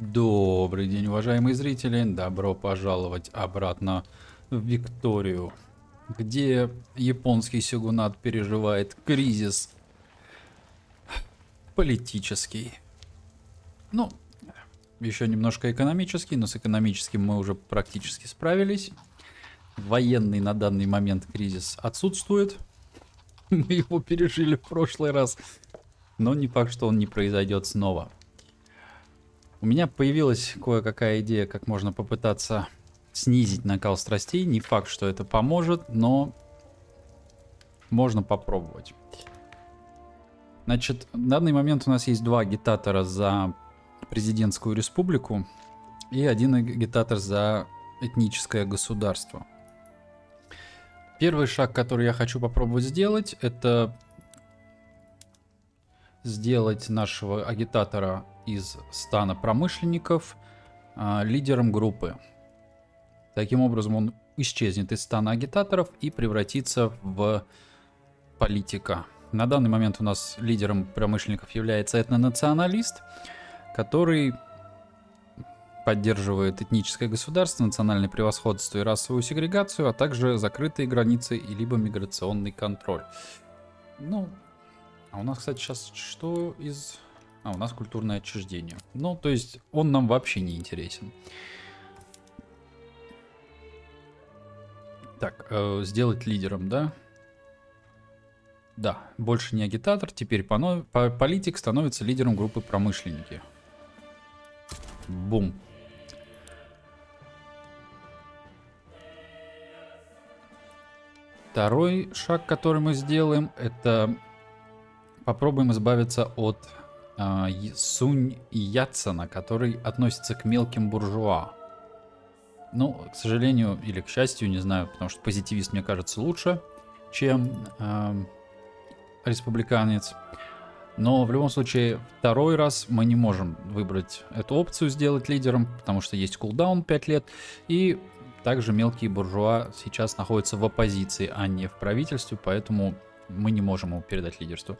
Добрый день, уважаемые зрители. Добро пожаловать обратно в Викторию, где японский сёгунат переживает кризис политический. Ну, еще немножко экономический, но с экономическим мы уже практически справились. Военный на данный момент кризис отсутствует. Мы его пережили в прошлый раз. Но не факт, что он не произойдет снова. У меня появилась кое-какая идея, как можно попытаться снизить накал страстей. Не факт, что это поможет, но можно попробовать. Значит, в данный момент у нас есть два агитатора за президентскую республику и один агитатор за этническое государство. Первый шаг, который я хочу попробовать сделать, это сделать нашего агитатора из стана промышленников э, лидером группы. Таким образом, он исчезнет из стана агитаторов и превратится в политика. На данный момент у нас лидером промышленников является этнонационалист, который поддерживает этническое государство, национальное превосходство и расовую сегрегацию, а также закрытые границы и либо миграционный контроль. Ну, а у нас, кстати, сейчас что из... А, у нас культурное отчуждение. Ну, то есть он нам вообще не интересен. Так, э, сделать лидером, да? Да, больше не агитатор, теперь политик становится лидером группы промышленники. Бум. Второй шаг, который мы сделаем, это попробуем избавиться от э, Сунь Яцена, который относится к мелким буржуа. Ну, к сожалению или к счастью, не знаю, потому что позитивист мне кажется лучше, чем э, республиканец. Но в любом случае, второй раз мы не можем выбрать эту опцию сделать лидером, потому что есть кулдаун 5 лет. И также мелкие буржуа сейчас находятся в оппозиции, а не в правительстве, поэтому мы не можем ему передать лидерство.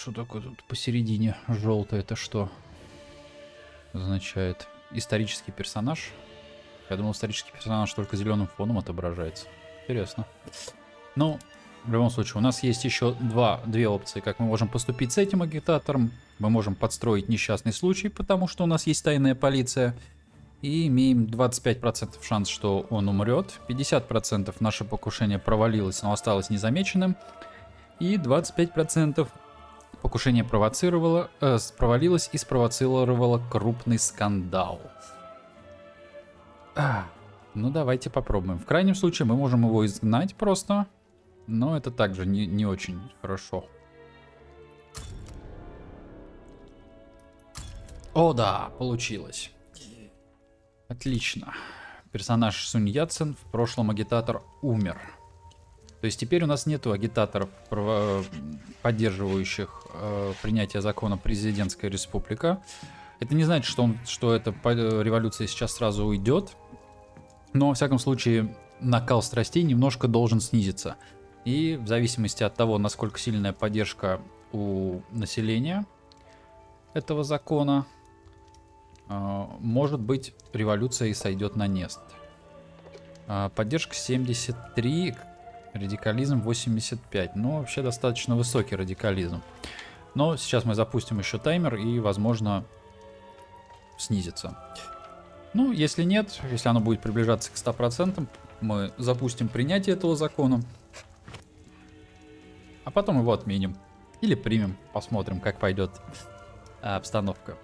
Что такое тут посередине желтое? Это что означает? Исторический персонаж? Я думал, исторический персонаж только зеленым фоном отображается. Интересно. Ну, в любом случае, у нас есть еще два, две опции, как мы можем поступить с этим агитатором. Мы можем подстроить несчастный случай, потому что у нас есть тайная полиция. И имеем 25% шанс, что он умрет. 50% наше покушение провалилось, но осталось незамеченным. И 25% покушение провоцировало, э, провалилось и спровоцировало крупный скандал. А, ну давайте попробуем. В крайнем случае мы можем его изгнать просто. Но это также не, не очень хорошо. О да, получилось. Отлично. Персонаж Сунь Яцен, в прошлом агитатор, умер. То есть теперь у нас нету агитаторов, поддерживающих э, принятие закона президентская республика. Это не значит, что, он, что эта революция сейчас сразу уйдет. Но, во всяком случае, накал страстей немножко должен снизиться. И в зависимости от того, насколько сильная поддержка у населения этого закона, а, может быть революция и сойдет на нест. А, поддержка 73, радикализм 85. Ну, вообще достаточно высокий радикализм. Но сейчас мы запустим еще таймер и, возможно, снизится. Ну, если нет, если оно будет приближаться к 100%, мы запустим принятие этого закона а потом его отменим. Или примем, посмотрим, как пойдет а, обстановка.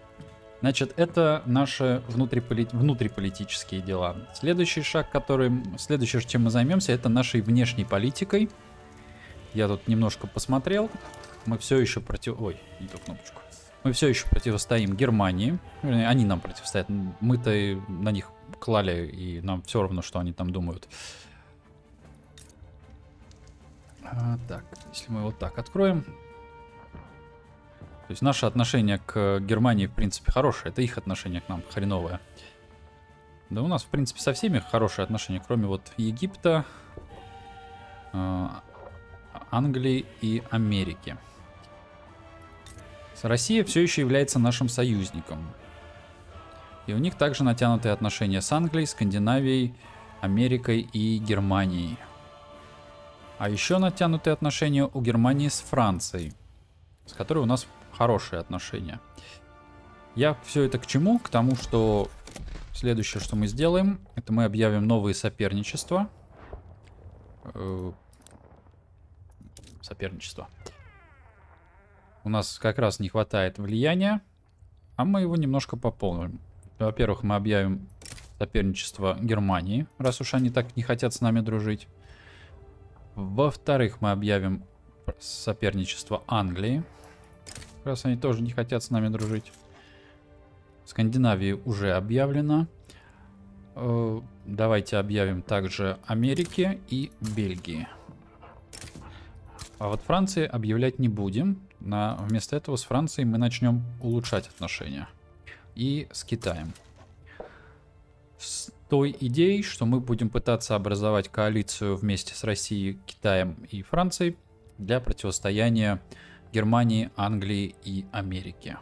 Значит, это наши внутриполи... внутриполитические дела. Следующий шаг, который... Следующее, чем мы займемся, это нашей внешней политикой. Я тут немножко посмотрел. Мы все еще против... Ой, не ту кнопочку. Мы все еще противостоим Германии. Они нам противостоят. Мы-то на них клали, и нам все равно, что они там думают. А, так, если мы вот так откроем. То есть наше отношение к Германии, в принципе, хорошее. Это их отношение к нам хреновое. Да у нас, в принципе, со всеми хорошие отношения, кроме вот Египта, э, Англии и Америки. Россия все еще является нашим союзником. И у них также натянутые отношения с Англией, Скандинавией, Америкой и Германией. А еще натянутые отношения у Германии с Францией, с которой у нас хорошие отношения. Я все это к чему? К тому, что следующее, что мы сделаем, это мы объявим новые соперничества. Э, соперничество. У нас как раз не хватает влияния, а мы его немножко пополним. Во-первых, мы объявим соперничество Германии, раз уж они так не хотят с нами дружить. Во-вторых, мы объявим соперничество Англии, раз они тоже не хотят с нами дружить. Скандинавии уже объявлено. Э, давайте объявим также Америке и Бельгии. А вот Франции объявлять не будем. На, вместо этого с Францией мы начнем улучшать отношения. И с Китаем. С той идеей, что мы будем пытаться образовать коалицию вместе с Россией, Китаем и Францией для противостояния Германии, Англии и Америки.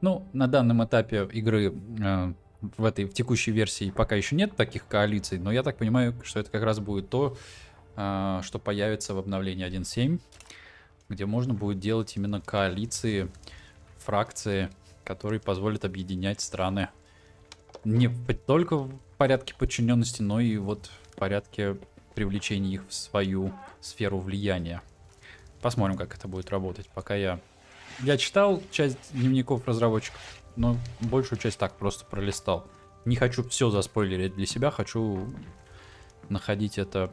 Ну, на данном этапе игры э, в этой в текущей версии пока еще нет таких коалиций, но я так понимаю, что это как раз будет то, э, что появится в обновлении 1.7, где можно будет делать именно коалиции, фракции, которые позволят объединять страны не только в порядке подчиненности, но и вот в порядке привлечения их в свою сферу влияния. Посмотрим, как это будет работать. Пока я... Я читал часть дневников разработчиков, но большую часть так просто пролистал. Не хочу все заспойлерить для себя, хочу находить это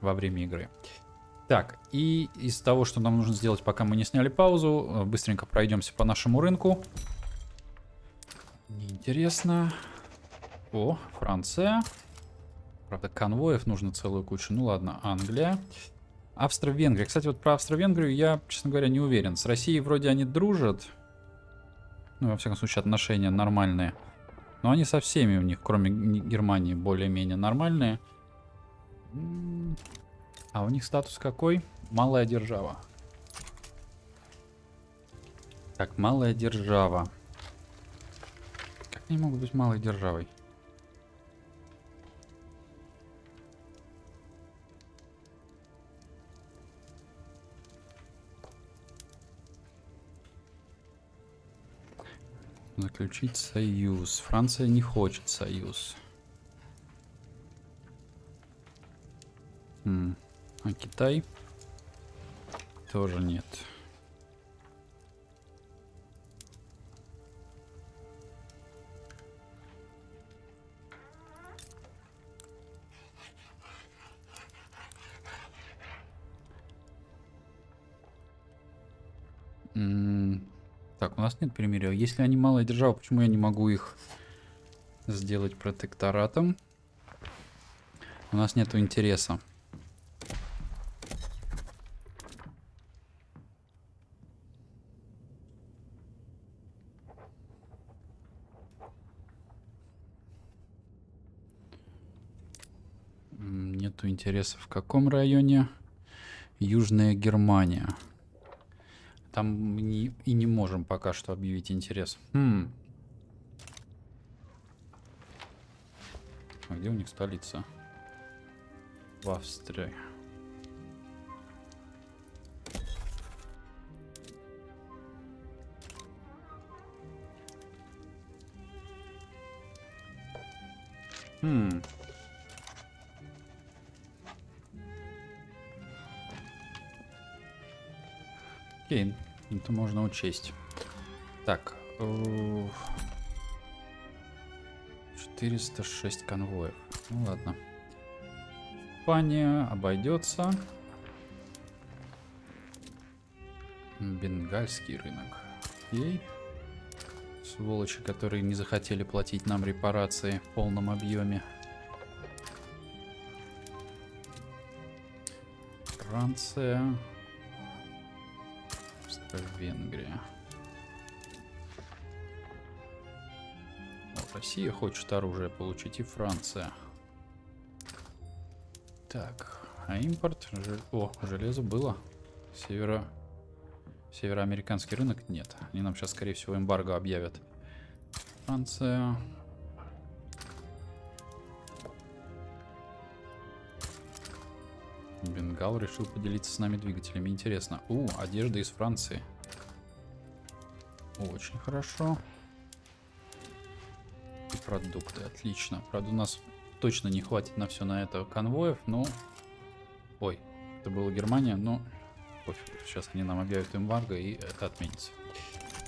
во время игры. Так, и из того, что нам нужно сделать, пока мы не сняли паузу, э, быстренько пройдемся по нашему рынку. Неинтересно. О, Франция. Правда, конвоев нужно целую кучу. Ну ладно, Англия. Австро-Венгрия. Кстати, вот про Австро-Венгрию я, честно говоря, не уверен. С Россией вроде они дружат. Ну, во всяком случае, отношения нормальные. Но они со всеми у них, кроме Германии, более-менее нормальные. А у них статус какой? Малая держава. Так, малая держава. Как они могут быть малой державой? Заключить союз. Франция не хочет союз. А Китай? Тоже нет. Нет перемирия. Если они малая держава, почему я не могу их сделать протекторатом? У нас нету интереса. Нету интереса в каком районе? Южная Германия. Там не, и не можем пока что объявить интерес. Хм. А где у них столица? В Австрии. Хм. Окей, это можно учесть. Так. 406 конвоев. Ну ладно. Испания обойдется. Бенгальский рынок. Окей. Сволочи, которые не захотели платить нам репарации в полном объеме. Франция. Венгрия. О, Россия хочет оружие получить и Франция. Так, а импорт... О, железо было. Северо... Североамериканский рынок? Нет. Они нам сейчас, скорее всего, эмбарго объявят. Франция. Бенгал решил поделиться с нами двигателями. Интересно. У, одежда из Франции. Очень хорошо. И продукты, отлично. Правда, у нас точно не хватит на все на это конвоев, но... Ой, это была Германия, но... Пофиг, сейчас они нам объявят эмбарго, и это отменится.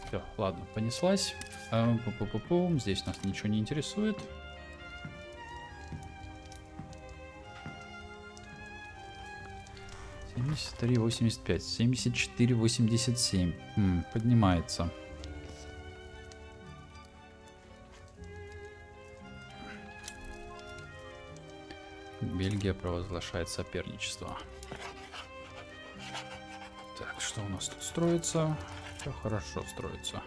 Все, ладно, понеслась. -пу -пу -пу. Здесь нас ничего не интересует. Семьдесят три, восемьдесят пять, семьдесят четыре, восемьдесят семь. Поднимается. Бельгия провозглашает соперничество. Так, что у нас тут строится? Все хорошо строится.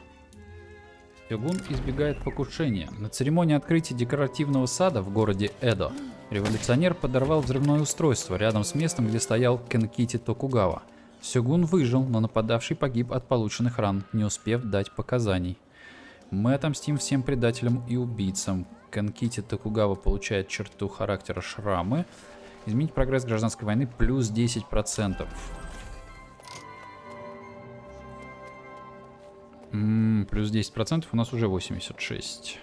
Сёгун избегает покушения. На церемонии открытия декоративного сада в городе Эдо революционер подорвал взрывное устройство рядом с местом, где стоял Кенкити Токугава. Сёгун выжил, но нападавший погиб от полученных ран, не успев дать показаний. Мы отомстим всем предателям и убийцам. Конкити Токугава получает черту характера шрамы. Изменить прогресс гражданской войны плюс 10%. М -м, плюс 10% у нас уже 86.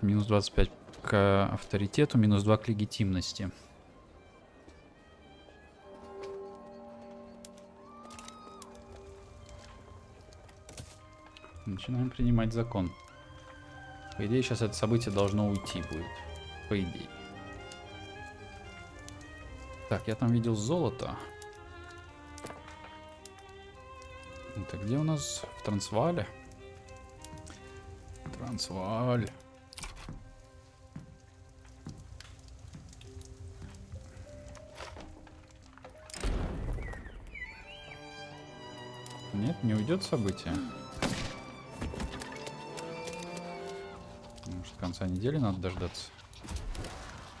Минус 25 к авторитету, минус 2 к легитимности. Начинаем принимать закон. По идее, сейчас это событие должно уйти будет. По идее. Так, я там видел золото. Это где у нас? В Трансвале? Трансваль. Нет, не уйдет событие. конца недели надо дождаться.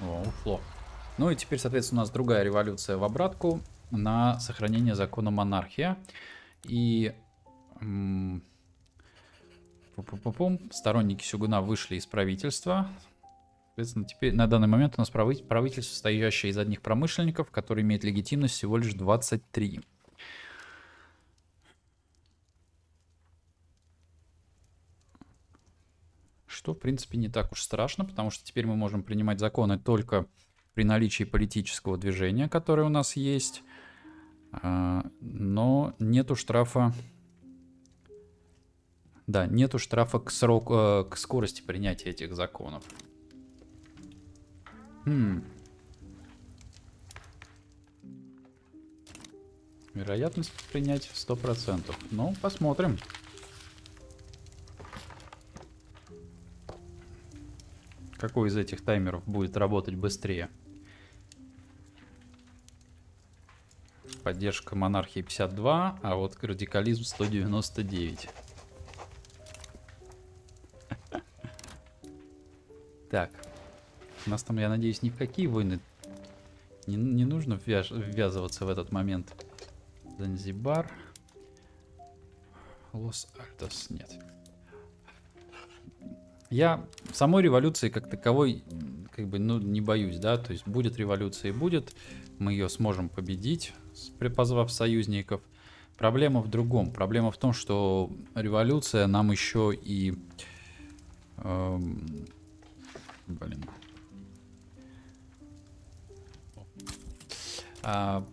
О, ушло. Ну и теперь, соответственно, у нас другая революция в обратку на сохранение закона монархия. И м сторонники Сюгуна вышли из правительства. Соответственно, теперь на данный момент у нас правительство, состоящее из одних промышленников, который имеет легитимность всего лишь 23. что, в принципе, не так уж страшно, потому что теперь мы можем принимать законы только при наличии политического движения, которое у нас есть, но нету штрафа... Да, нету штрафа к, срок, э, к скорости принятия этих законов. Хм. Вероятность принять 100%. Ну, посмотрим. какой из этих таймеров будет работать быстрее. Поддержка монархии 52, а вот радикализм 199. Так. Нас там, я надеюсь, ни в какие войны не, не нужно ввяж, ввязываться в этот момент. Занзибар. Лос-Альтос. Нет. Я самой революции как таковой как бы ну, не боюсь, да, то есть будет революция и будет, мы ее сможем победить, позвав союзников. Проблема в другом. Проблема в том, что революция нам еще и... Эм, блин. А,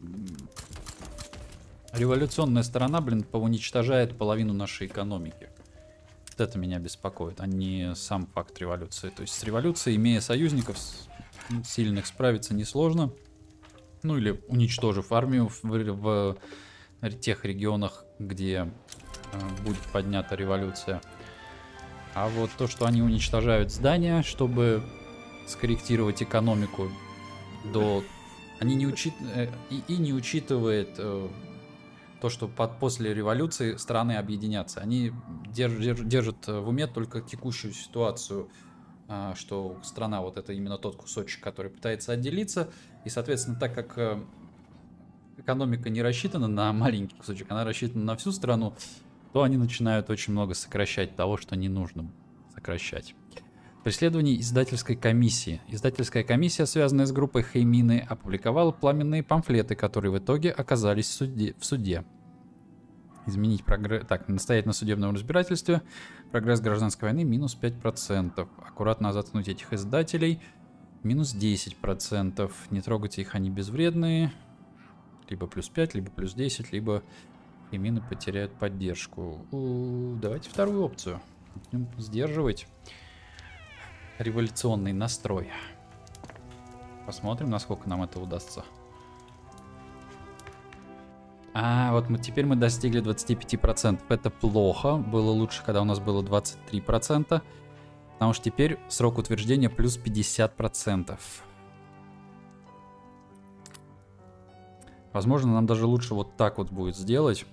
революционная сторона, блин, уничтожает половину нашей экономики. Вот это меня беспокоит, а не сам факт революции. То есть с революцией, имея союзников сильных, справиться несложно. Ну или уничтожив армию в, в, в тех регионах, где э, будет поднята революция. А вот то, что они уничтожают здания, чтобы скорректировать экономику до... Они не учит... Э, и, и не учитывает э, то, что под, после революции страны объединятся. Они держ, держат в уме только текущую ситуацию, что страна вот это именно тот кусочек, который пытается отделиться. И, соответственно, так как э, экономика не рассчитана на маленький кусочек, она рассчитана на всю страну, то они начинают очень много сокращать того, что не нужно сокращать. Преследование издательской комиссии. Издательская комиссия, связанная с группой Хеймины, опубликовала пламенные памфлеты, которые в итоге оказались в суде. В суде. Изменить прогресс... Так, настоять на судебном разбирательстве. Прогресс гражданской войны минус 5%. Аккуратно заткнуть этих издателей. Минус 10%. Не трогайте их, они безвредные. Либо плюс 5, либо плюс 10, либо и мины потеряют поддержку. У, давайте вторую опцию. Будем сдерживать революционный настрой. Посмотрим, насколько нам это удастся. А, вот мы теперь мы достигли 25%. Это плохо. Было лучше, когда у нас было 23%. Потому что теперь срок утверждения плюс 50%. Возможно, нам даже лучше вот так вот будет сделать.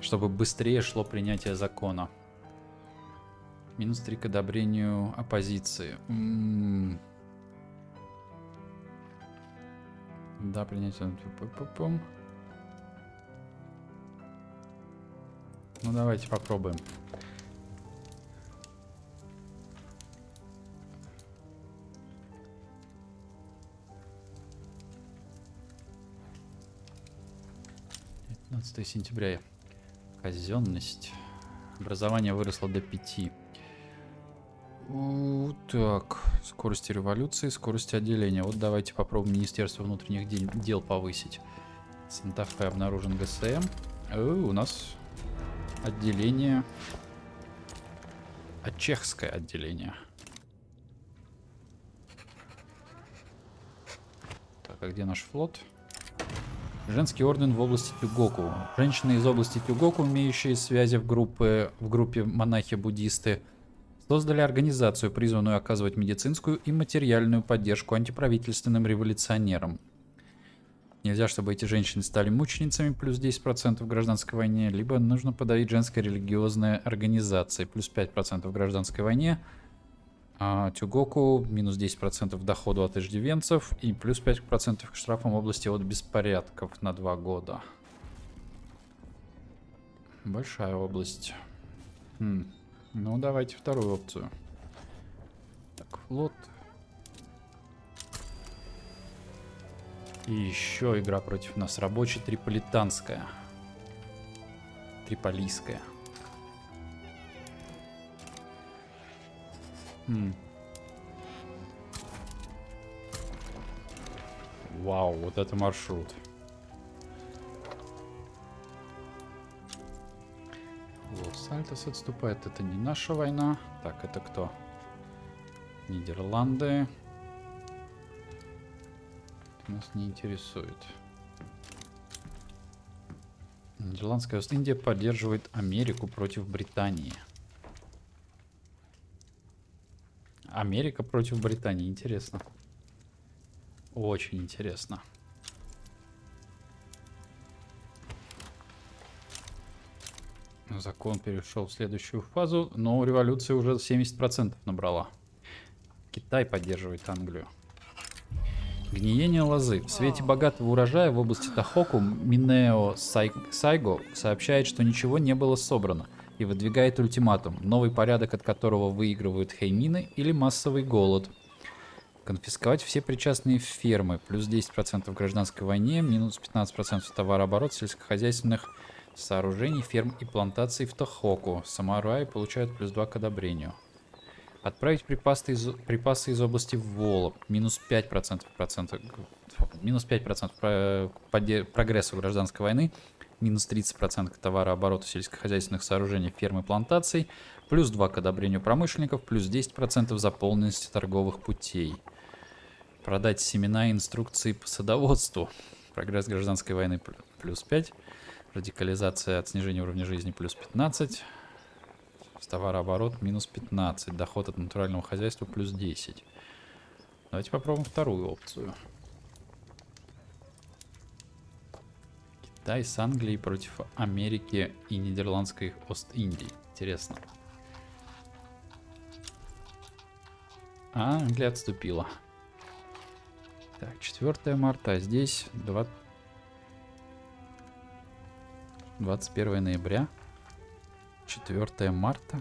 чтобы быстрее шло принятие закона. Минус 3 к одобрению оппозиции. М -м -м. Да, принятие. Ну давайте попробуем. сентября. Казенность. Образование выросло до 5. Так, скорости революции, скорости отделения. Вот давайте попробуем Министерство внутренних дел, повысить. Санта-Фе обнаружен ГСМ. О, у нас отделение. А чехское отделение. Так, а где наш флот? Женский орден в области Тюгоку. Женщины из области Тюгоку, имеющие связи в, группе, в группе монахи-буддисты, создали организацию, призванную оказывать медицинскую и материальную поддержку антиправительственным революционерам. Нельзя, чтобы эти женщины стали мученицами, плюс 10% в гражданской войне, либо нужно подавить женская религиозная организация, плюс 5% в гражданской войне, а Тюгоку минус 10% доходу от иждивенцев и плюс 5% к штрафам в области от беспорядков на 2 года. Большая область. Хм. Ну, давайте вторую опцию. Так, флот. И еще игра против нас. Рабочая триполитанская. Триполийская. Хм. Вау, вот это маршрут. Лос-Альтос отступает. Это не наша война. Так, это кто? Нидерланды. Это нас не интересует. Нидерландская Ост-Индия поддерживает Америку против Британии. Америка против Британии. Интересно. Очень интересно. Закон перешел в следующую фазу, но революция уже 70% набрала. Китай поддерживает Англию. Гниение лозы. В свете богатого урожая в области Тахоку Минео Сайго сообщает, что ничего не было собрано – и выдвигает ультиматум, новый порядок от которого выигрывают хеймины или массовый голод. Конфисковать все причастные фермы, плюс 10% в гражданской войне, минус 15% в товарооборот сельскохозяйственных сооружений, ферм и плантаций в Тохоку. Самураи получают плюс 2 к одобрению. Отправить припасы из, припасы из области Волоб. Минус 5%, процентов, минус 5% прогрессу гражданской войны минус 30% к товарообороту сельскохозяйственных сооружений ферм и плантаций, плюс 2 к одобрению промышленников, плюс 10% заполненности торговых путей. Продать семена и инструкции по садоводству. Прогресс гражданской войны плюс 5. Радикализация от снижения уровня жизни плюс 15. Товарооборот минус 15. Доход от натурального хозяйства плюс 10. Давайте попробуем вторую опцию. Китай с Англией против Америки и Нидерландской Ост-Индии. Интересно. А, Англия отступила. Так, 4 марта, а здесь 20... 21 ноября. 4 марта.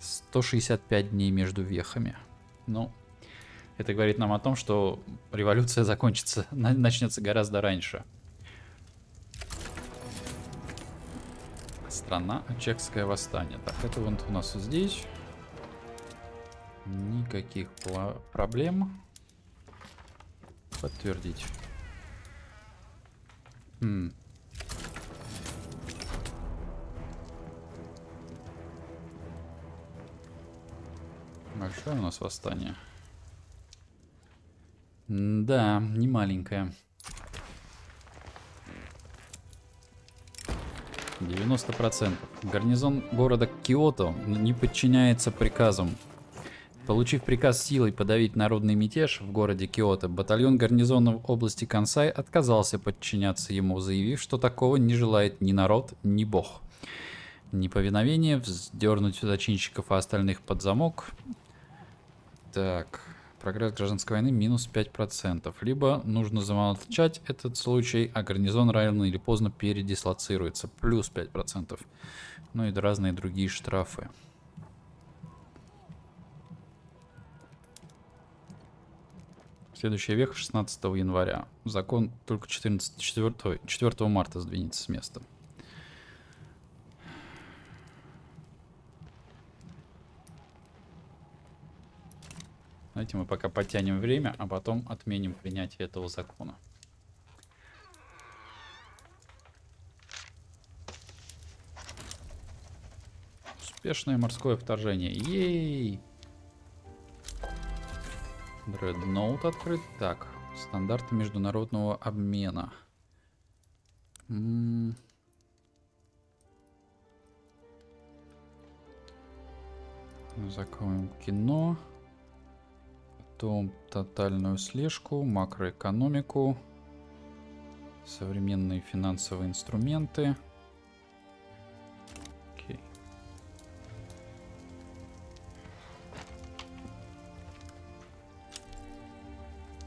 165 дней между вехами. Ну, это говорит нам о том, что революция закончится, начнется гораздо раньше. Страна Чехское восстание. Так, это вот у нас здесь. Никаких проблем. Подтвердить. Хм. Большое у нас восстание. Да, не маленькое. 90%. Гарнизон города Киото не подчиняется приказам. Получив приказ силой подавить народный мятеж в городе Киото, батальон гарнизона в области Кансай отказался подчиняться ему, заявив, что такого не желает ни народ, ни бог. Неповиновение, вздернуть зачинщиков и остальных под замок. Так, Прогресс гражданской войны минус 5%. Либо нужно замолчать этот случай, а гарнизон рано или поздно передислоцируется. Плюс 5%. Ну и разные другие штрафы. Следующая века 16 января. Закон только 14, 4, 4 марта сдвинется с места. Давайте мы пока потянем время, а потом отменим принятие этого закона. Успешное морское вторжение. Ей! Дредноут открыт. Так, стандарты международного обмена. Закроем кино. Потом тотальную слежку, макроэкономику, современные финансовые инструменты. Окей.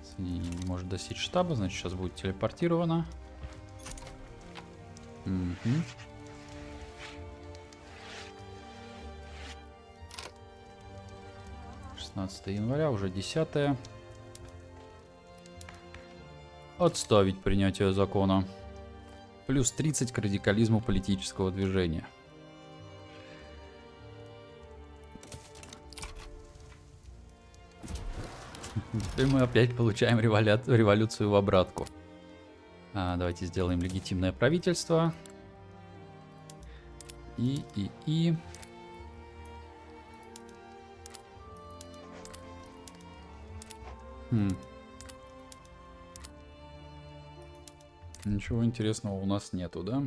Соединение не может достичь штаба, значит сейчас будет телепортировано. Угу. 15 января, уже 10 Отставить принятие закона. Плюс 30 к радикализму политического движения. И мы опять получаем револю... революцию в обратку. А, давайте сделаем легитимное правительство. И, и, и... Хм. Ничего интересного у нас нету, да?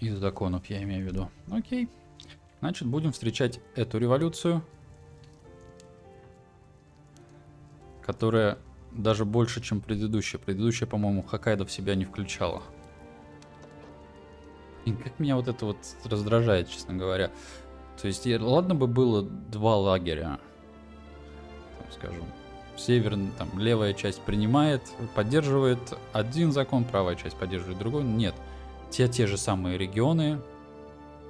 Из законов я имею в виду. Окей. Значит, будем встречать эту революцию. Которая даже больше, чем предыдущая. Предыдущая, по-моему, Хоккайдо в себя не включала. И как меня вот это вот раздражает, честно говоря. То есть, ладно бы было два лагеря, там, скажем, северная, там, левая часть принимает, поддерживает один закон, правая часть поддерживает другой. Нет, те те же самые регионы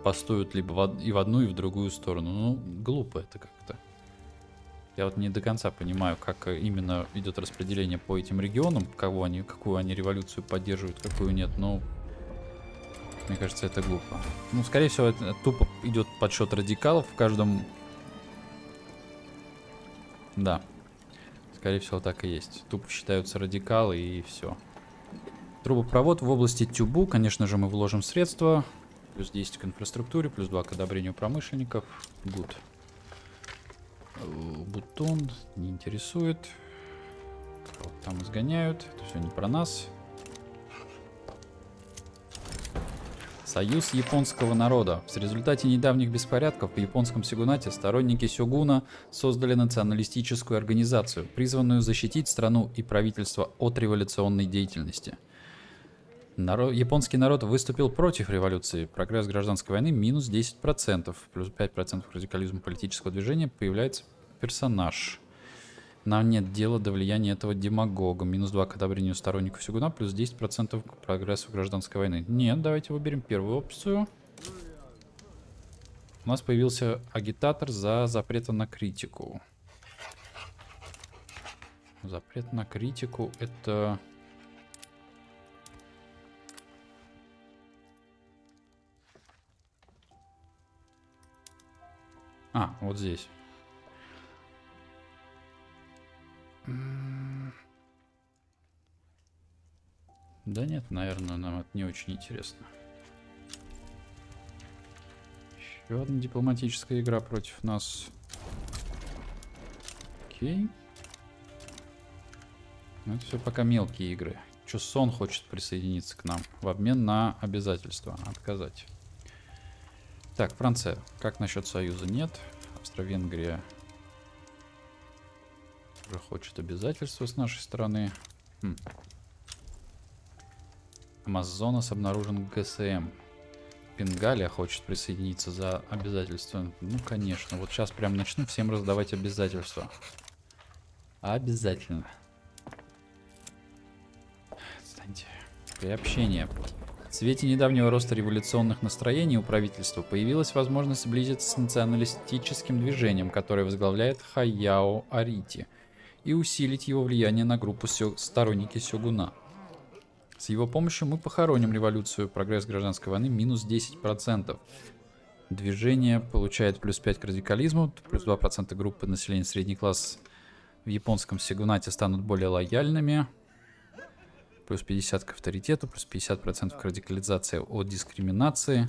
постуют либо в, и в одну, и в другую сторону. Ну, глупо это как-то. Я вот не до конца понимаю, как именно идет распределение по этим регионам, кого они, какую они революцию поддерживают, какую нет. Но мне кажется, это глупо. Ну, скорее всего, это тупо идет подсчет радикалов в каждом... Да. Скорее всего, так и есть. Тупо считаются радикалы и все. Трубопровод в области Тюбу, конечно же, мы вложим средства. Плюс 10 к инфраструктуре, плюс 2 к одобрению промышленников. Гуд. Бутон не интересует. Там изгоняют. Это все не про нас. Союз японского народа. В результате недавних беспорядков в японском сёгунате сторонники сёгуна создали националистическую организацию, призванную защитить страну и правительство от революционной деятельности. Народ, японский народ выступил против революции. Прогресс гражданской войны минус 10%. Плюс 5% радикализма политического движения появляется персонаж. Нам нет дела до влияния этого демагога. Минус 2 к одобрению сторонников Сюгуна, плюс 10% к прогрессу гражданской войны. Нет, давайте выберем первую опцию. У нас появился агитатор за запрет на критику. Запрет на критику это... А, вот здесь. Да нет, наверное, нам это не очень интересно. Еще одна дипломатическая игра против нас. Окей. Ну, это все пока мелкие игры. Чусон хочет присоединиться к нам в обмен на обязательства. Отказать. Так, Франция. Как насчет союза? Нет. Австро-Венгрия уже хочет обязательства с нашей стороны. Хм. Амазонас обнаружен ГСМ. Пенгалия хочет присоединиться за обязательства. Ну, конечно. Вот сейчас прям начну всем раздавать обязательства. Обязательно. Отстаньте. Приобщение. В свете недавнего роста революционных настроений у правительства появилась возможность сблизиться с националистическим движением, которое возглавляет Хаяо Арити, и усилить его влияние на группу сё... сторонники Сёгуна. С его помощью мы похороним революцию, прогресс гражданской войны минус 10%. Движение получает плюс 5 к радикализму, плюс 2% группы населения средний класс в японском Сигунате станут более лояльными, плюс 50 к авторитету, плюс 50% к радикализации от дискриминации.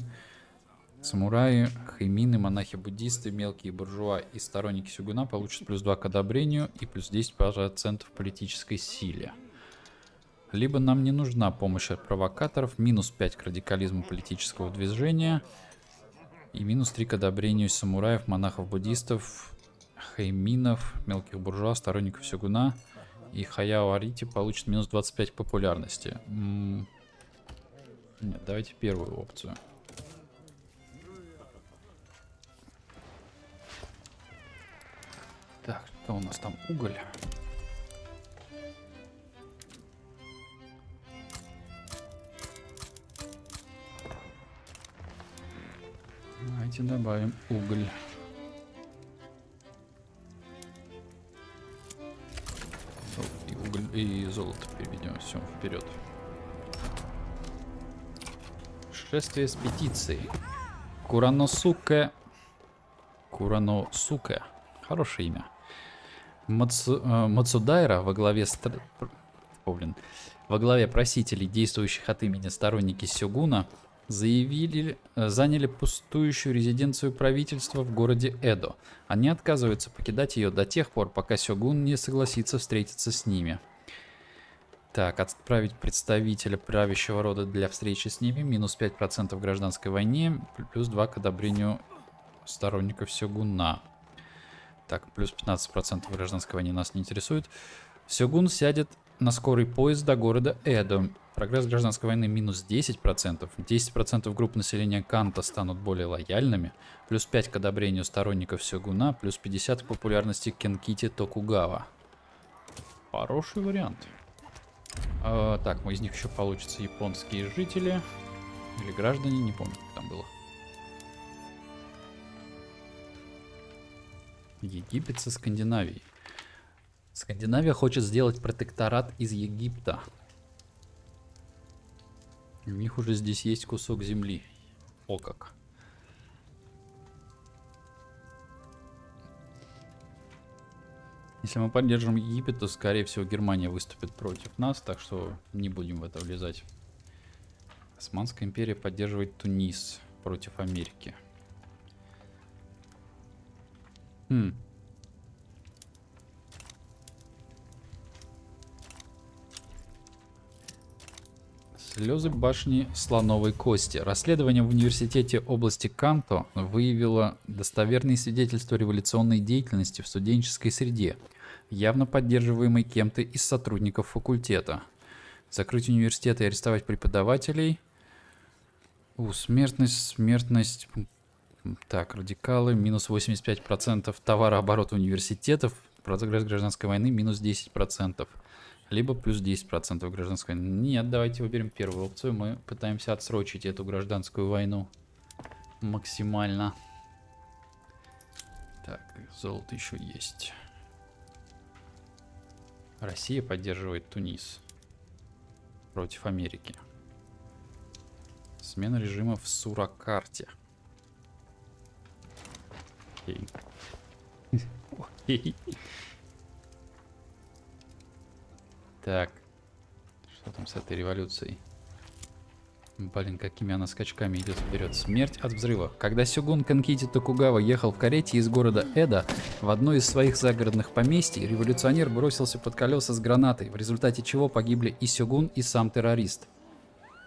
Самураи, хаймины, монахи-буддисты, мелкие буржуа и сторонники Сюгуна получат плюс 2 к одобрению и плюс 10% политической силе. Либо нам не нужна помощь от провокаторов, минус 5 к радикализму политического движения и минус 3 к одобрению самураев, монахов, буддистов, хайминов, мелких буржуа, сторонников Сюгуна. И Хаяо Арити получит минус 25 популярности. М -м Нет, давайте первую опцию. Так, что у нас там? Уголь. Давайте добавим уголь. И уголь и золото переведем. Все, вперед. Шествие с петицией. Кураносуке. Кураносуке. Хорошее имя. Мацу, э, Мацудайра во главе стр... О, блин. Во главе просителей, действующих от имени сторонники Сёгуна, заявили, э, заняли пустующую резиденцию правительства в городе Эдо. Они отказываются покидать ее до тех пор, пока Сёгун не согласится встретиться с ними. Так, отправить представителя правящего рода для встречи с ними, минус 5% в гражданской войне, плюс 2 к одобрению сторонников Сёгуна. Так, плюс 15% в гражданской войне нас не интересует. Сёгун сядет на скорый поезд до города Эдо. Прогресс гражданской войны минус 10%. 10% групп населения Канта станут более лояльными. Плюс 5 к одобрению сторонников Сёгуна. Плюс 50 к популярности Кенкити Токугава. Хороший вариант. А, так, из них еще получатся японские жители. Или граждане, не помню, как там было. Египет со Скандинавией. Скандинавия хочет сделать протекторат из Египта. У них уже здесь есть кусок земли. О как. Если мы поддержим Египет, то, скорее всего, Германия выступит против нас, так что не будем в это влезать. Османская империя поддерживает Тунис против Америки. Хм. Слезы башни слоновой кости. Расследование в университете области Канто выявило достоверные свидетельства революционной деятельности в студенческой среде, явно поддерживаемой кем-то из сотрудников факультета. Закрыть университеты и арестовать преподавателей. У, смертность, смертность. Так, радикалы, минус 85% товарооборота университетов. Прогресс гражданской войны, минус 10%. Либо плюс 10% гражданской. Нет, давайте выберем первую опцию. Мы пытаемся отсрочить эту гражданскую войну максимально. Так, золото еще есть. Россия поддерживает Тунис против Америки. Смена режима в Суракарте. Окей. Окей. Так. Что там с этой революцией? Блин, какими она скачками идет вперед. Смерть от взрыва. Когда Сёгун Канкити Токугава ехал в карете из города Эда в одно из своих загородных поместий, революционер бросился под колеса с гранатой, в результате чего погибли и Сёгун, и сам террорист.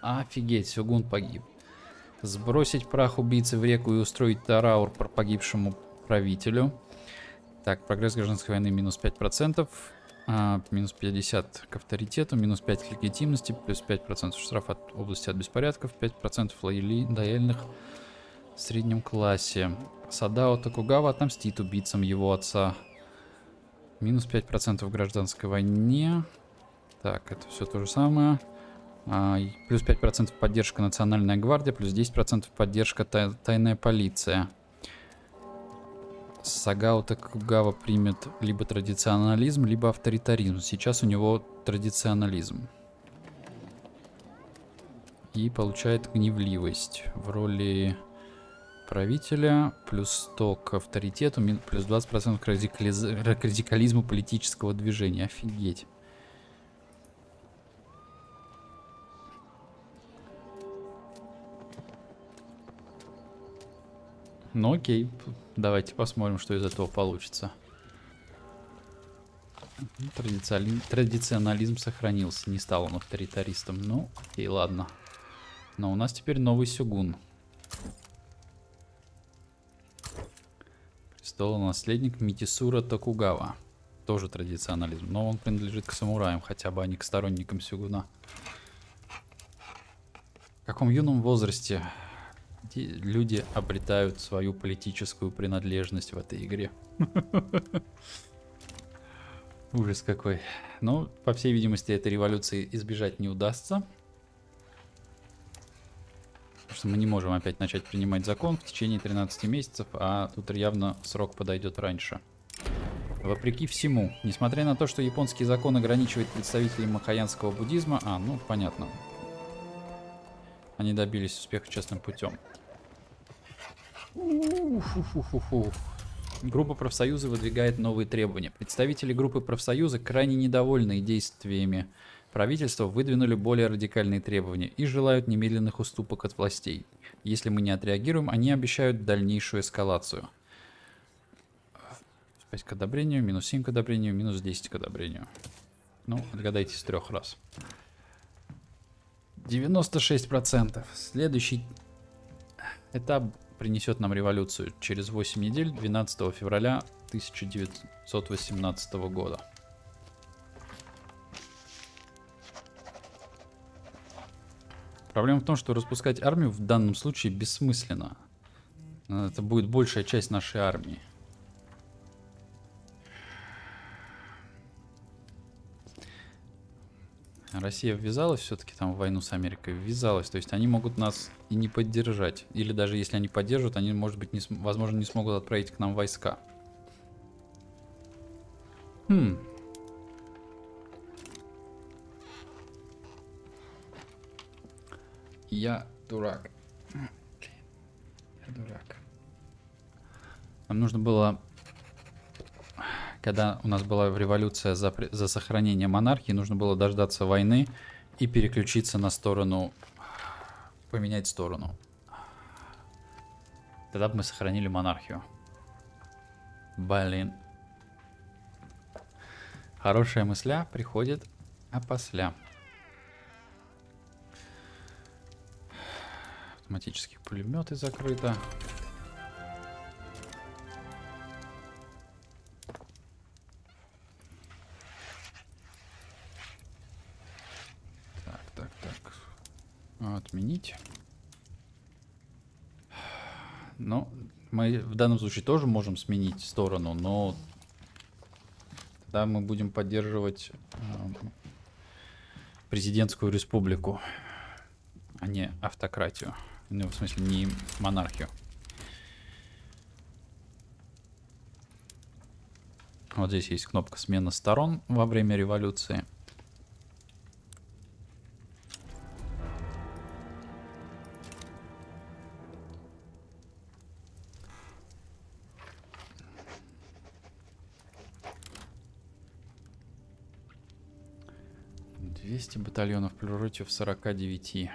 Офигеть, Сёгун погиб. Сбросить прах убийцы в реку и устроить тараур погибшему правителю. Так, прогресс гражданской войны минус 5%. А, минус 50 к авторитету, минус 5 к легитимности, плюс 5% штраф от области от беспорядков, 5% лояльных в среднем классе. Садао Токугава отомстит убийцам его отца. Минус 5% в гражданской войне. Так, это все то же самое. А, плюс 5% поддержка Национальная гвардия, плюс 10% поддержка тай тайная полиция. Сагао Токугава примет либо традиционализм, либо авторитаризм. Сейчас у него традиционализм. И получает гневливость в роли правителя, плюс 100 к авторитету, плюс 20% к, радикализ... радикализму политического движения. Офигеть. Ну окей, давайте посмотрим, что из этого получится. Традиционализм, традиционализм сохранился, не стал он авторитаристом. Ну, окей, ладно. Но у нас теперь новый сюгун. Престолонаследник Митисура Токугава. Тоже традиционализм, но он принадлежит к самураям, хотя бы, а не к сторонникам сюгуна. В каком юном возрасте люди обретают свою политическую принадлежность в этой игре. Ужас какой. Но, по всей видимости, этой революции избежать не удастся. Потому что мы не можем опять начать принимать закон в течение 13 месяцев, а тут явно срок подойдет раньше. Вопреки всему, несмотря на то, что японский закон ограничивает представителей махаянского буддизма, а, ну, понятно, они добились успеха честным путем. Группа профсоюза выдвигает новые требования. Представители группы профсоюза крайне недовольны действиями правительства, выдвинули более радикальные требования и желают немедленных уступок от властей. Если мы не отреагируем, они обещают дальнейшую эскалацию. 5 к одобрению, минус 7 к одобрению, минус 10 к одобрению. Ну, отгадайте с трех раз. 96%. Следующий этап принесет нам революцию через 8 недель, 12 февраля 1918 года. Проблема в том, что распускать армию в данном случае бессмысленно. Это будет большая часть нашей армии. Россия ввязалась все-таки там в войну с Америкой, ввязалась. То есть они могут нас и не поддержать. Или даже если они поддержат, они, может быть, не, возможно, не смогут отправить к нам войска. Хм. Я дурак. Я дурак. Нам нужно было когда у нас была революция за, за сохранение монархии, нужно было дождаться войны и переключиться на сторону, поменять сторону. Тогда бы мы сохранили монархию. Блин. Хорошая мысля приходит опосля. Автоматические пулеметы закрыто. Отменить. Ну, мы в данном случае тоже можем сменить сторону, но тогда мы будем поддерживать э, президентскую республику, а не автократию. Ну, в смысле, не монархию. Вот здесь есть кнопка смена сторон во время революции. Двести батальонов против 49.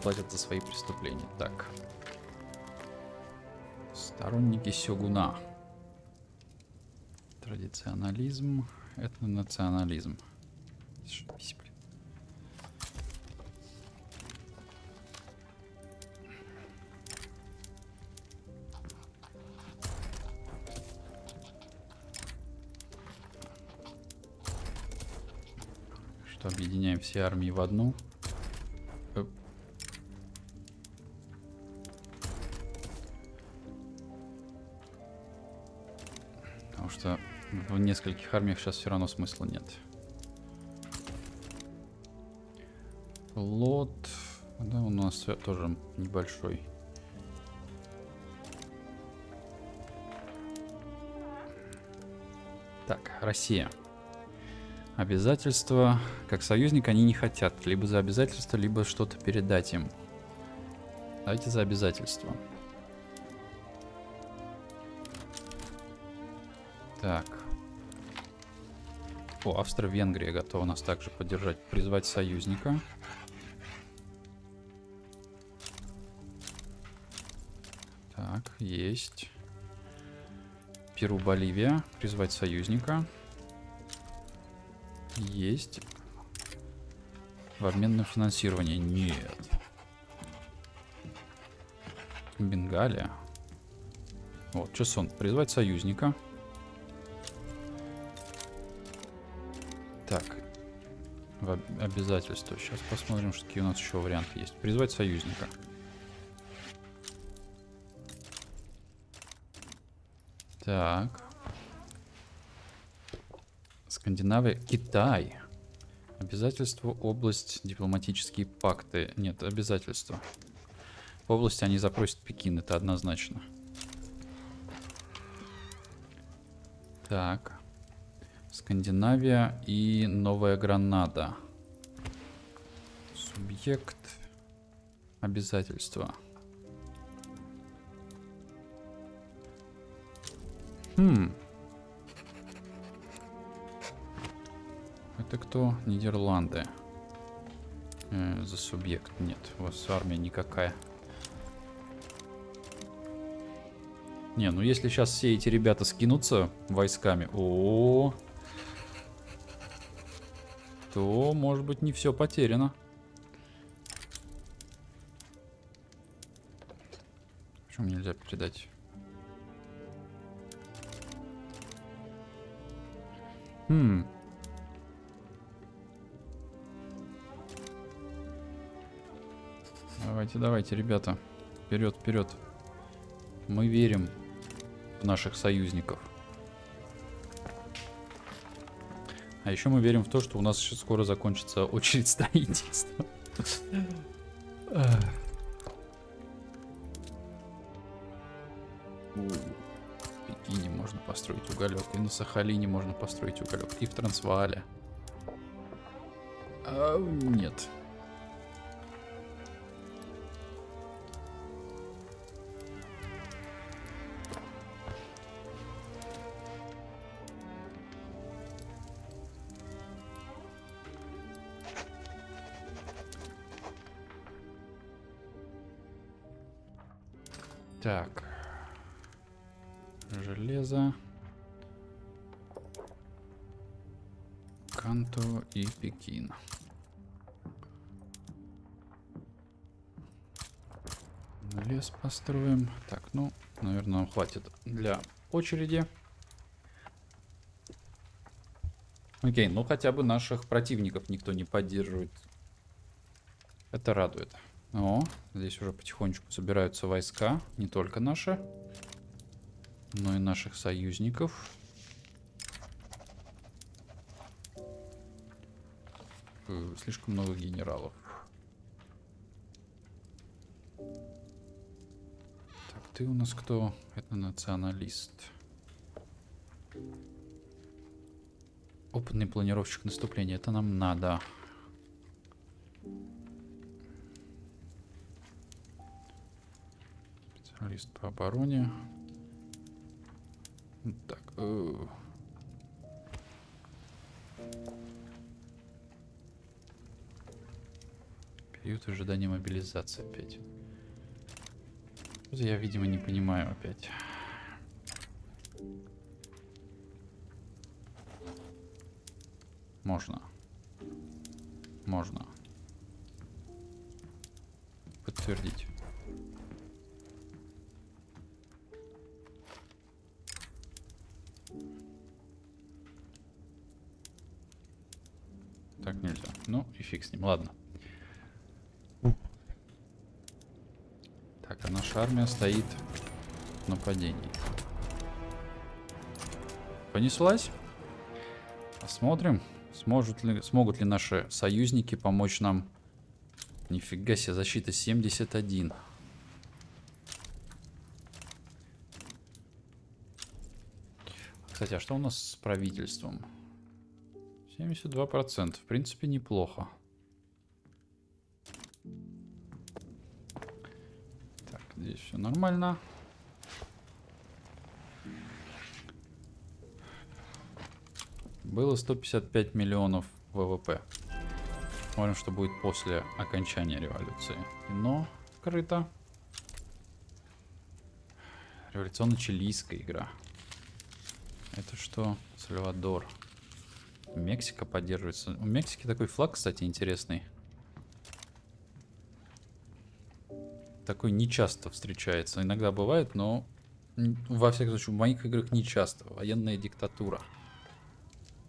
Заплатят за свои преступления. Так. Сторонники Сёгуна. Традиционализм, этнонационализм. Шипись, блин. Что объединяем все армии в одну. Что в нескольких армиях сейчас все равно смысла нет. Флот. Да, у нас тоже небольшой. Так, Россия. Обязательства. Как союзник они не хотят. Либо за обязательства, либо что-то передать им. Давайте за обязательства. Так. О, Австро-Венгрия готова нас также поддержать. Призвать союзника. Так, есть. Перу, Боливия. Призвать союзника. Есть. В обмен на финансирование. Нет. Бенгалия. Вот, Чесон. Призвать союзника. Так. В об- обязательства. Сейчас посмотрим, что какие у нас еще варианты есть. Призвать союзника. Так. Скандинавия, Китай. Обязательства, область, дипломатические пакты. Нет, обязательства. В области они запросят Пекин, это однозначно. Так. Скандинавия и Новая Гранада. Субъект. Обязательства. Хм. Это кто? Нидерланды. Э, за субъект. Нет, у вас армия никакая. Не, ну если сейчас все эти ребята скинутся войсками, о, то может быть не все потеряно. Почему нельзя передать? Хм. Давайте, давайте, ребята. Вперед, вперед. Мы верим в наших союзников. А еще мы верим в то, что у нас еще скоро закончится очередь строительства. В Пекине можно построить уголек, и на Сахалине можно построить уголек, и в Трансваале. А, нет. Построим. Так, ну, наверное, нам хватит для очереди. Окей, ну хотя бы наших противников никто не поддерживает. Это радует. О, здесь уже потихонечку собираются войска. Не только наши, но и наших союзников. Э, слишком много генералов. Ты у нас кто? Это националист. Опытный планировщик наступления. Это нам надо. Специалист по обороне. Так. Э Период ожидания мобилизации опять. Я, видимо, не понимаю опять. Можно. Можно. Подтвердить. Так нельзя. Ну и фиг с ним. Ладно. Так, а наша армия стоит в нападении. Понеслась? Посмотрим. Сможет ли, смогут ли наши союзники помочь нам? Нифига себе, защита 71. Кстати, а что у нас с правительством? 72%. В принципе, неплохо. Нормально. Было 155 миллионов ВВП. Смотрим, что будет после окончания революции. Но открыто. Революционно-чилийская игра. Это что? Сальвадор. Мексика поддерживается. У Мексики такой флаг, кстати, интересный. Такой не часто встречается. Иногда бывает, но во всяком случае в моих играх не часто. Военная диктатура.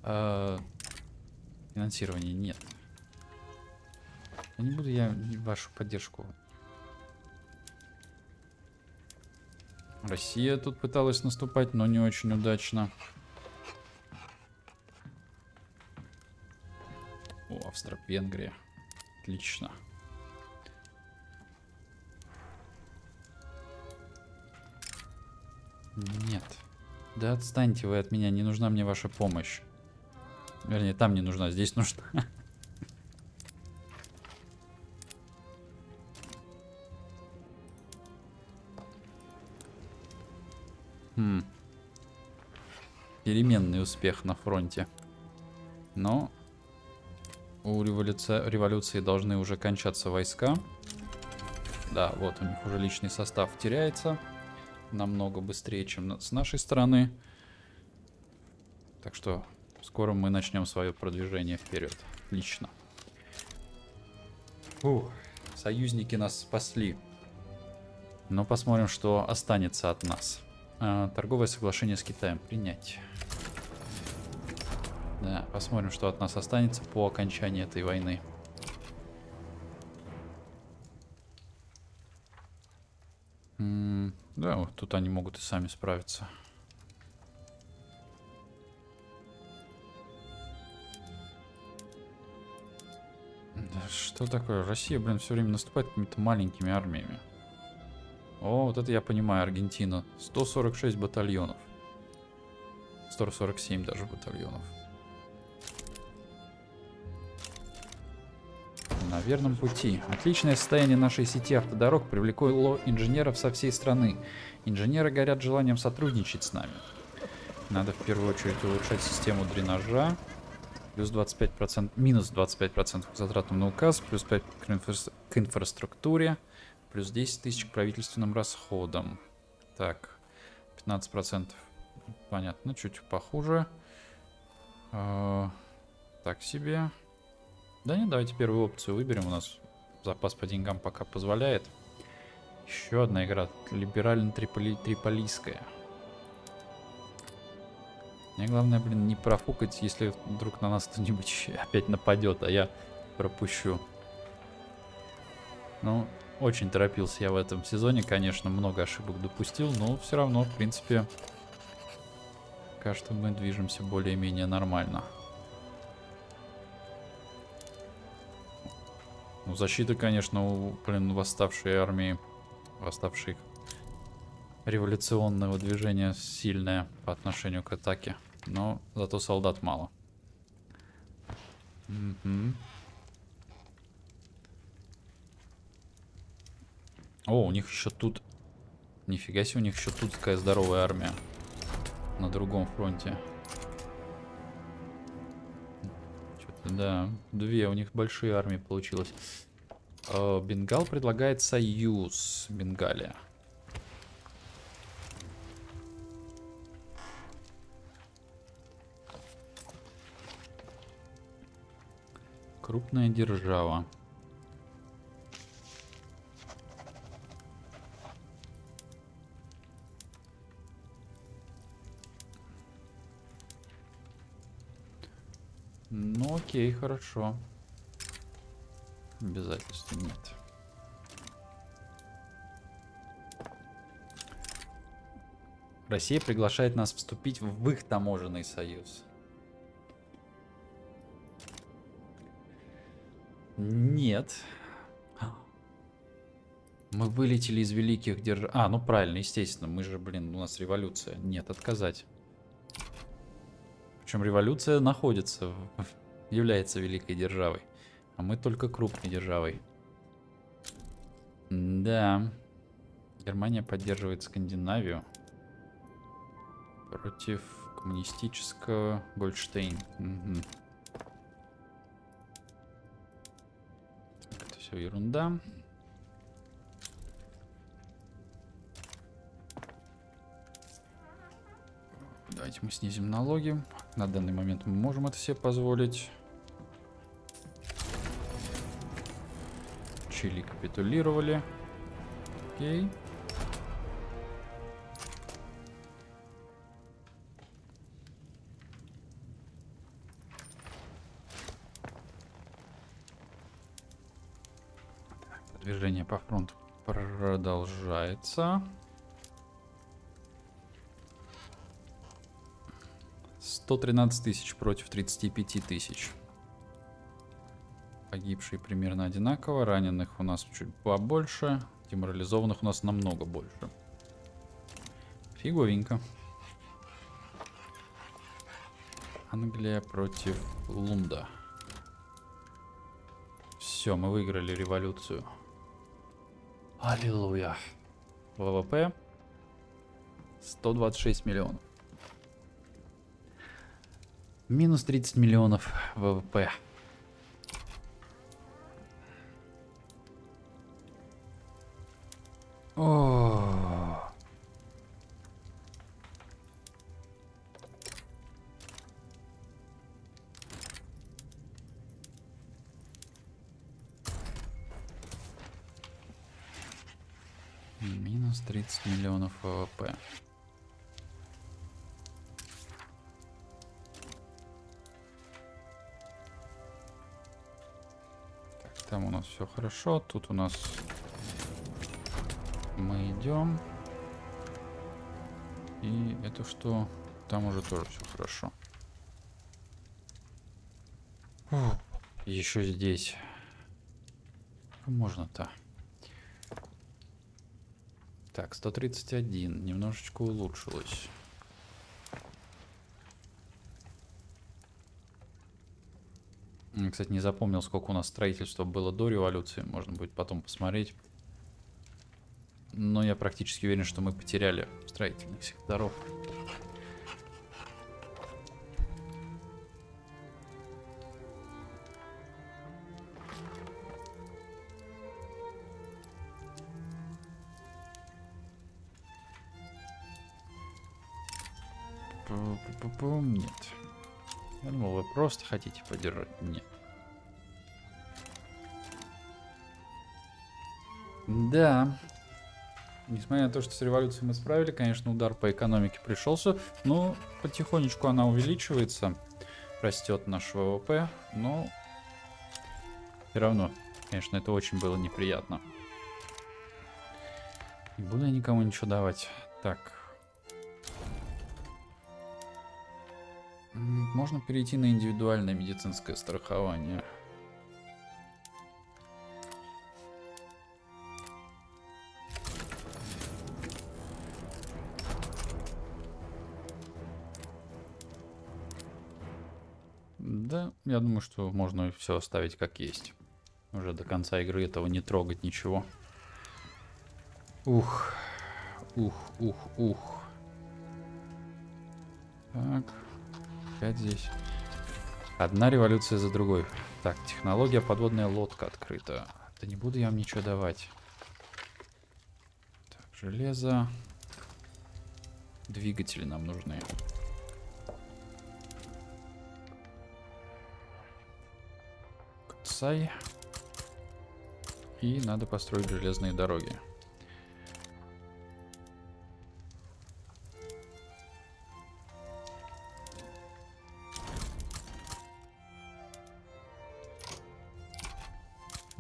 А, финансирования нет. не буду я вашу поддержку. Россия тут пыталась наступать, но не очень удачно. О, Австро-Венгрия. Отлично. Нет. Да отстаньте вы от меня, не нужна мне ваша помощь. Вернее, там не нужна, здесь нужна. Хм. Переменный успех на фронте. Но у революции, революции должны уже кончаться войска. Да, вот у них уже личный состав теряется. Намного быстрее, чем с нашей стороны. Так что Скоро мы начнем свое продвижение вперед. Отлично. Фух, союзники нас спасли. Но посмотрим, что останется от нас. А, торговое соглашение с Китаем принять. Да, посмотрим, что от нас останется по окончании этой войны. Да, вот тут они могут и сами справиться. Что такое? Россия, блин, все время наступает какими-то маленькими армиями. О, вот это я понимаю, Аргентина. 146 батальонов. 147 даже батальонов. Верном пути. Отличное состояние нашей сети автодорог привлекло инженеров со всей страны. Инженеры горят желанием сотрудничать с нами. Надо в первую очередь улучшать систему дренажа плюс 25%, минус 25% к затратам на указ, плюс 5% к, инфра к инфраструктуре, Плюс 10 тысяч к правительственным расходам. Так, 15%. Понятно, чуть похуже. А, так себе. Да нет, давайте первую опцию выберем. У нас запас по деньгам пока позволяет. Еще одна игра. Либерально-триполийская. Мне главное, блин, не профукать, если вдруг на нас кто-нибудь опять нападет, а я пропущу. Ну, очень торопился я в этом сезоне, конечно, много ошибок допустил, но все равно, в принципе, пока что мы движемся более-менее нормально. Ну, защита, конечно, у, блин, восставшей армии, восставших революционного движения сильная по отношению к атаке. Но зато солдат мало. Угу. О, у них еще тут... Нифига себе, у них еще тут такая здоровая армия. На другом фронте. Да. Две, у них большие армии получилось. Э, Бенгал предлагает союз. Бенгалия. Крупная держава. Ну окей, хорошо. Обязательств нет. Россия приглашает нас вступить в их таможенный союз. Нет. Мы вылетели из великих держав... А, ну правильно, естественно. Мы же, блин, у нас революция. Нет, отказать. Причем революция находится, является великой державой. А мы только крупной державой. Да. Германия поддерживает Скандинавию. Против коммунистического Гольштейн. Угу. все ерунда. Давайте мы снизим налоги. На данный момент мы можем это себе позволить. Чили капитулировали. Окей. Движение по фронту продолжается. 113 тысяч против 35 тысяч. Погибшие примерно одинаково. Раненых у нас чуть побольше. Деморализованных у нас намного больше. Фиговенько. Англия против Лунда. Все, мы выиграли революцию. Аллилуйя. ВВП 126 миллионов. Минус 30 миллионов ВВП. О. Минус 30 миллионов ВВП. Нас все хорошо. Тут у нас мы идем. И это что? Там уже тоже все хорошо. Еще здесь. Можно-то. Так, 131. Немножечко улучшилось. точно, кстати, не запомнил, сколько у нас строительства было до революции. Можно будет потом посмотреть. Но я практически уверен, что мы потеряли строительных секторов. Нет. Я думал, вы просто хотите поддержать. Нет. Да. Несмотря на то, что с революцией мы справили, конечно, удар по экономике пришелся. Но потихонечку она увеличивается. Растет наш ВВП. Но все равно, конечно, это очень было неприятно. Не буду я никому ничего давать. Так. Можно перейти на индивидуальное медицинское страхование. Я думаю, что можно все оставить как есть. Уже до конца игры этого не трогать ничего. Ух. Ух, ух, ух. Так. Опять здесь. Одна революция за другой. Так, технология подводная лодка открыта. Да не буду я вам ничего давать. Так, железо. Двигатели нам нужны. Кцай. И надо построить железные дороги.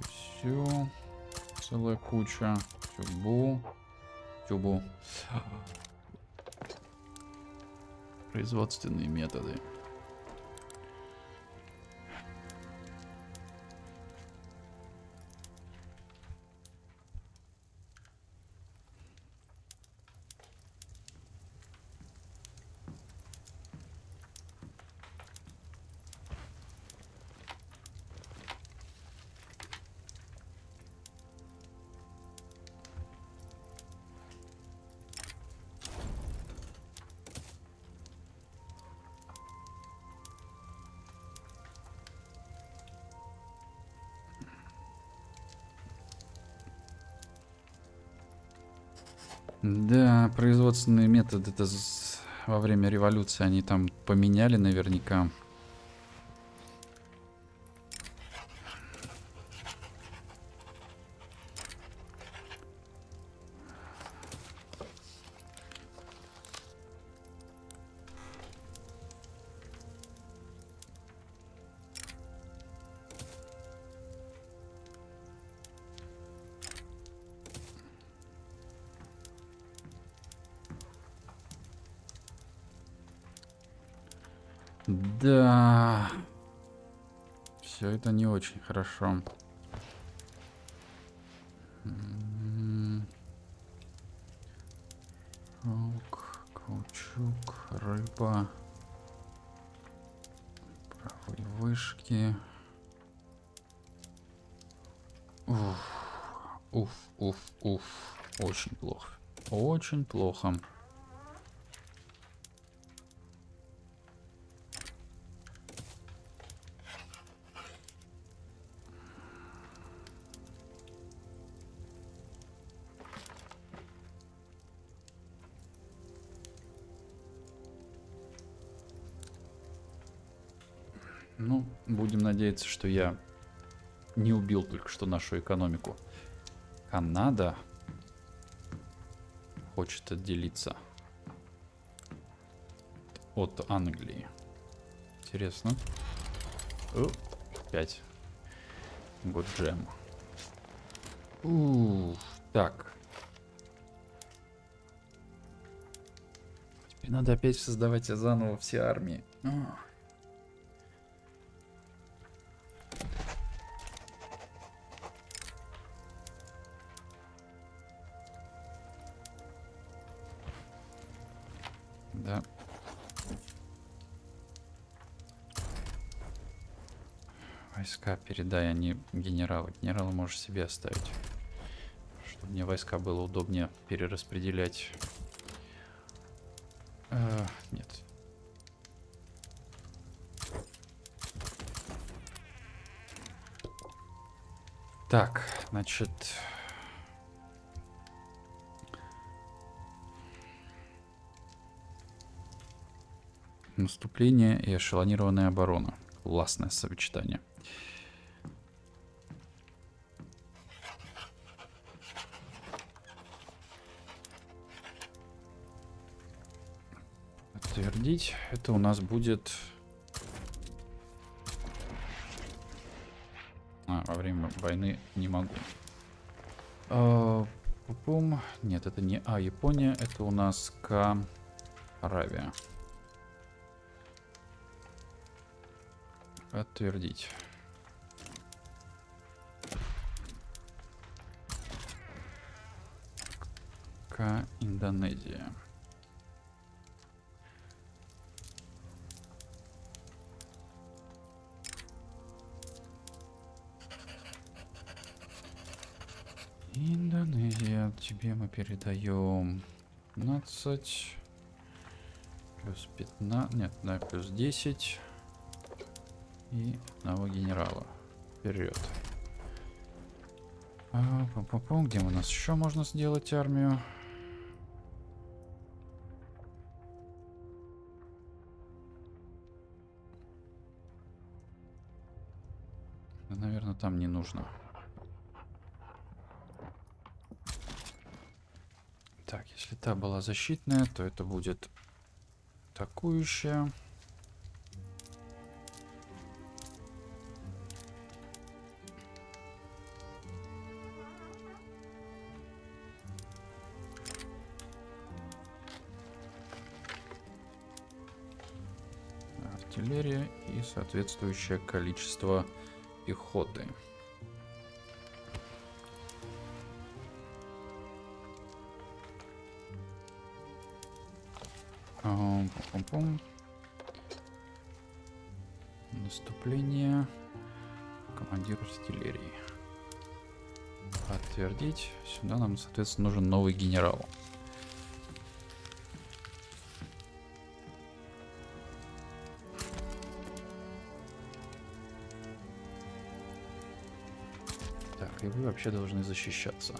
Все. Целая куча. Тюбу. Тюбу. Производственные методы. Да, производственные методы это во время революции они там поменяли наверняка. Очень хорошо. Шелк, каучук, рыба. Правые вышки. Уф, уф, уф, уф. Очень плохо. Очень плохо. Надеяться, что я не убил только что нашу экономику. Канада хочет отделиться от Англии. Интересно. О, 5. Год джем. Ух, так. Теперь надо опять создавать заново все армии. Ах. Передай, они генералы. Генерала можешь себе оставить. Чтобы мне войска было удобнее перераспределять. А, нет. Так, значит... Наступление и эшелонированная оборона. Классное сочетание. Подтвердить. Это у нас будет... А, во время войны не могу. А, пум. Нет, это не А, Япония. Это у нас К, Аравия. Подтвердить. К, Индонезия. Тебе мы передаем 15 плюс 15, нет, да, плюс 10 и одного генерала. Вперед. А, пум -пум -пум. Где у нас еще можно сделать армию? Наверное, там не нужно. Так, если та была защитная, то это будет атакующая. Артиллерия и соответствующее количество пехоты. Пум -пум -пум. Наступление. Командир артиллерии. Подтвердить. Сюда нам, соответственно, нужен новый генерал. Так, и вы вообще должны защищаться.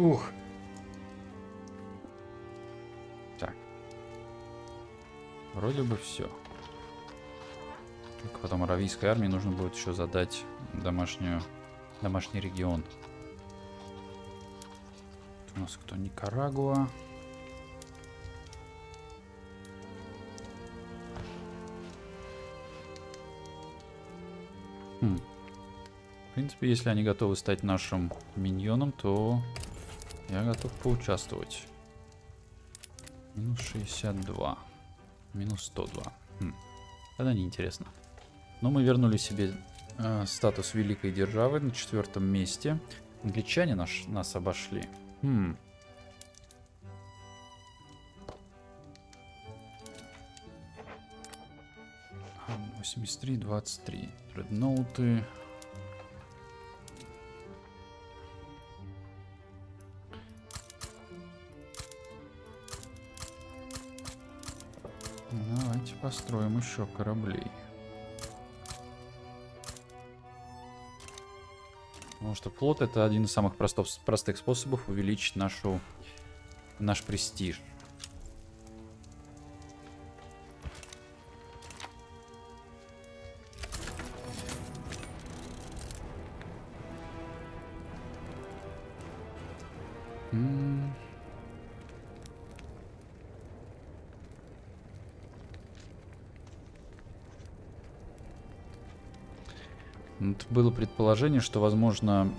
Ух. Так. Вроде бы все. Только потом аравийской армии нужно будет еще задать домашнюю, домашний регион. У нас кто? Никарагуа. Хм. В принципе, если они готовы стать нашим миньоном, то я готов поучаствовать. Минус 62. Минус 102. Хм. Это неинтересно. Но мы вернули себе э, статус великой державы на четвертом месте. Англичане наш, нас обошли. Хм. Восемьдесят три, двадцать три. Дредноуты. построим еще кораблей. Потому что флот это один из самых простых способов увеличить нашу, наш престиж. Было предположение, что, возможно,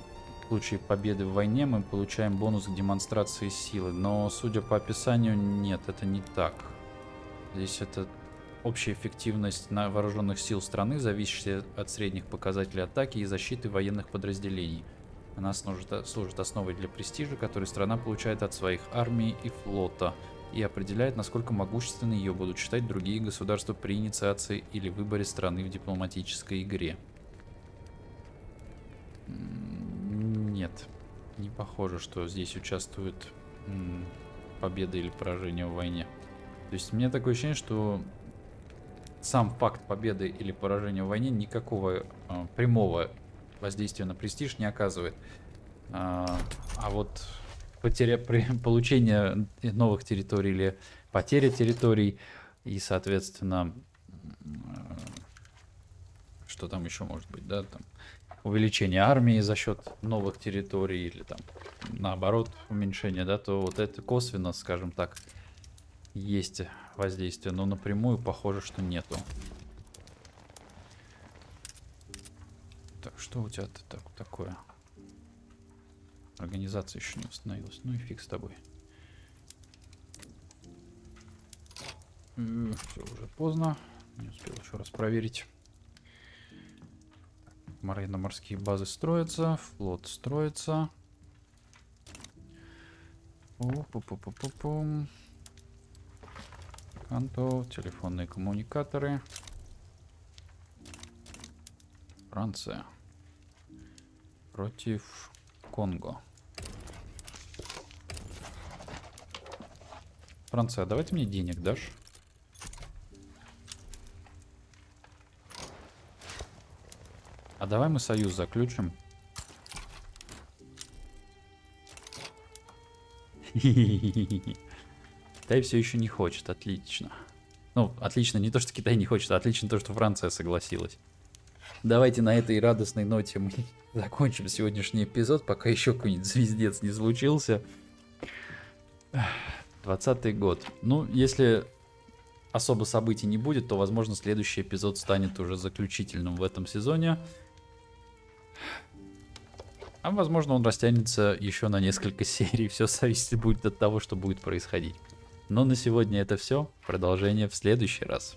в случае победы в войне мы получаем бонус к демонстрации силы. Но, судя по описанию, нет, это не так. Здесь это общая эффективность на вооруженных сил страны, зависящая от средних показателей атаки и защиты военных подразделений. Она служит, служит основой для престижа, который страна получает от своих армий и флота, и определяет, насколько могущественны ее будут считать другие государства при инициации или выборе страны в дипломатической игре. Похоже, что здесь участвует победа или поражение в войне. То есть мне такое ощущение, что сам факт победы или поражения в войне никакого э, прямого воздействия на престиж не оказывает. А, а вот потеря, при, получение новых территорий или потеря территорий и, соответственно, что там еще может быть, да, там увеличение армии за счет новых территорий или там наоборот уменьшение, да, то вот это косвенно, скажем так, есть воздействие, но напрямую похоже, что нету. Так, что у тебя -то так, такое? Организация еще не восстановилась. Ну и фиг с тобой. Все, уже поздно. Не успел еще раз проверить. Военно-морские базы строятся, флот строится. Пу-пу-пу-пу-пум. Канто, телефонные коммуникаторы. Франция. Против Конго. Франция, давай ты мне денег дашь? А давай мы союз заключим. Китай все еще не хочет, отлично. Ну, отлично, не то, что Китай не хочет, а отлично то, что Франция согласилась. Давайте на этой радостной ноте мы закончим сегодняшний эпизод, пока еще какой-нибудь звездец не случился. 20 год. Ну, если особо событий не будет, то, возможно, следующий эпизод станет уже заключительным в этом сезоне. А возможно он растянется еще на несколько серий. Все зависит будет от того, что будет происходить. Но на сегодня это все. Продолжение в следующий раз.